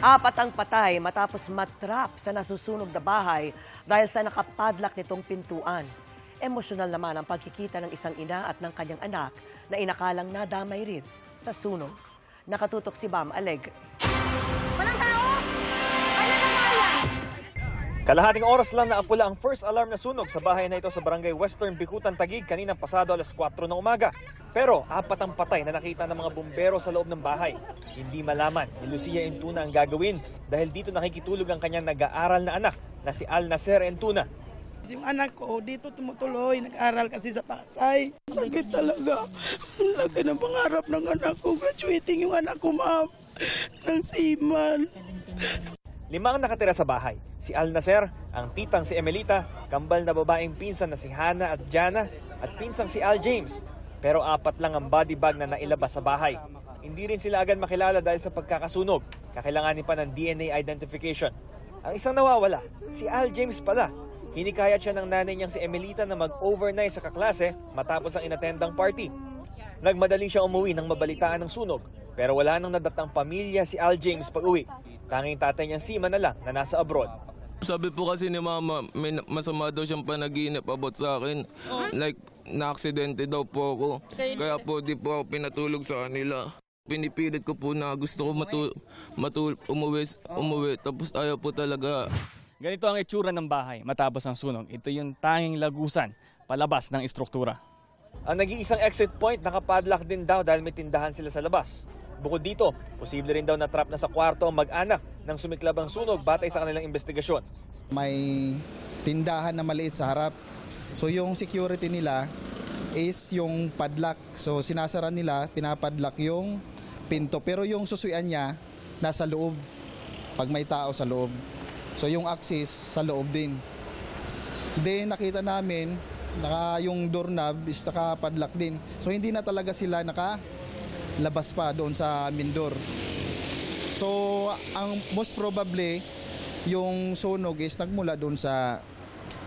Apat ang patay matapos matrap sa nasusunog na bahay dahil sa nakapadlak nitong pintuan. Emosyonal naman ang pagkikita ng isang ina at ng kanyang anak na inakalang nadamay rin sa sunog. Nakatutok si Bam Alegre. Kalahating oras lang naapula ang first alarm na sunog sa bahay na ito sa barangay Western Bikutan Tagig kaninang pasado alas 4 ng umaga. Pero apat ang patay na nakita ng mga bumbero sa loob ng bahay. Hindi malaman ni Lucia Entuna ang gagawin dahil dito nakikitulog ang kanyang nag-aaral na anak na si Al Nacer Entuna. Yung anak ko dito tumutuloy, nag-aral kasi sa Pasay. Sakit talaga. Ang laki ng pangarap ng anak ko. Graduating yung anak ko, ma'am. Ng seaman. Lima ang nakatira sa bahay. Si Al Nacer, ang titang si Emelita, kambal na babaeng pinsan na si Hana at Jana, at pinsang si Al James. Pero apat lang ang body bag na nailabas sa bahay. Hindi rin sila agad makilala dahil sa pagkakasunog. Kakailanganin pa ng DNA identification. Ang isang nawawala, si Al James pala. Hinikayat siya ng nanay niyang si Emelita na mag-overnight sa kaklase matapos ang inatendang party. Nagmadali siya umuwi nang mabalitaan ng sunog. Pero wala nang nadatang pamilya si Al James pag uwi. Tanging tatay niyang si na lang na nasa abroad. Sabi po kasi ni mama, may masama daw siyang panaginip about sa akin. Like, na-aksidente daw po ako. Kaya po di po ako pinatulog sa kanila. Pinipilit ko po na gusto ko matu matu umuwi, umuwi. Tapos ayaw po talaga. Ganito ang itsura ng bahay matapos ang sunog. Ito yung tanging lagusan palabas ng istruktura. Ang nag-iisang exit point nakapadlock din daw dahil may tindahan sila sa labas. Bukod dito, posible rin daw na trap na sa kwarto ang mag-anak nang sumiklab ang sunog batay sa kanilang investigasyon. may tindahan na maliit sa harap. So yung security nila is yung padlock. So sinasara nila, pinapadlock yung pinto. Pero yung susuyan niya, nasa loob. Pag may tao sa loob. So yung access sa loob din. Then nakita namin, naka, yung doorknob is nakapadlock din. So hindi na talaga sila naka labas pa doon sa main door. So ang most probably yung sunog is nagmula doon sa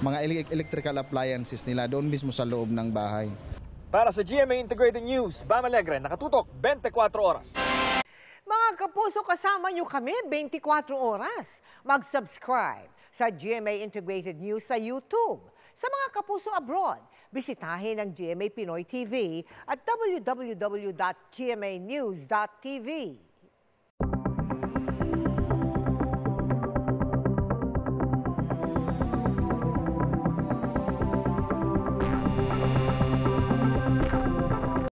mga ele- electrical appliances nila doon mismo sa loob ng bahay. Para sa GMA Integrated News, Bam Alegre, nakatutok 24 oras. Mga kapuso, kasama nyo kami 24 oras. Mag-subscribe sa GMA Integrated News sa YouTube. Sa mga kapuso abroad, bisitahin ang GMA Pinoy TV at www.gmanews.tv.